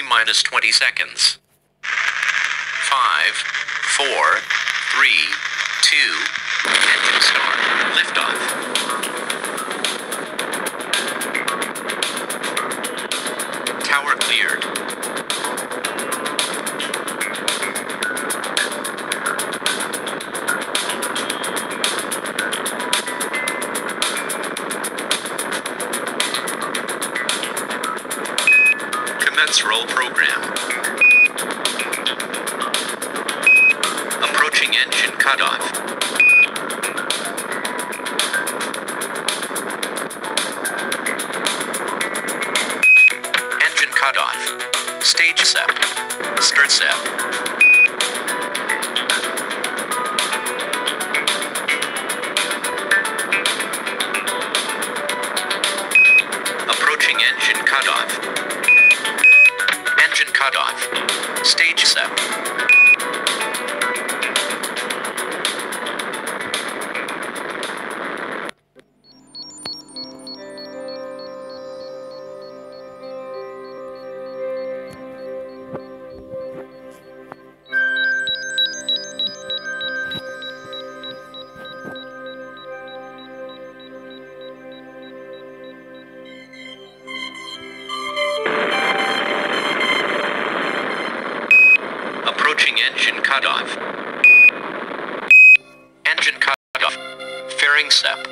Minus 20 seconds. 5, 4, 3, 2, Commence roll program. Approaching engine cutoff. Engine cutoff. Stage set. Start set. Engine cutoff. Fairing SEP.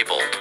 enabled.